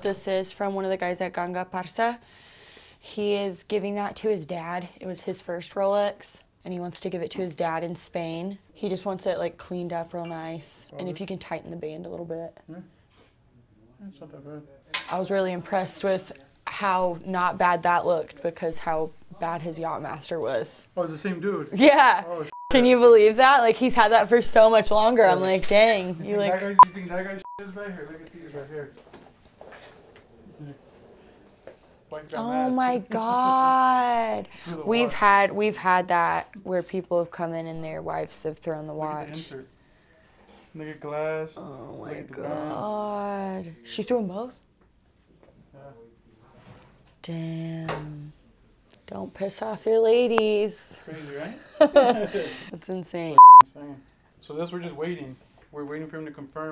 This is from one of the guys at Ganga Parsa. He is giving that to his dad. It was his first Rolex, and he wants to give it to his dad in Spain. He just wants it like cleaned up real nice, oh, and if you can tighten the band a little bit. It's not that bad. I was really impressed with how not bad that looked because how bad his Yachtmaster was. Oh, it's the same dude. Yeah. Oh, Can you believe that? Like he's had that for so much longer. I'm like, dang. you You think like that guy, you think that guy sh- is right here? Look at these right here. Wife got Oh mad. my god. We've watch. had we've had that where people have come in and their wives have thrown the Look at the watch. insert. Look at glass. Oh my at the band. god. She threw them both? Yeah. Damn. Don't piss off your ladies. Crazy, right? That's insane. Insane. So this we're just waiting. We're waiting for him to confirm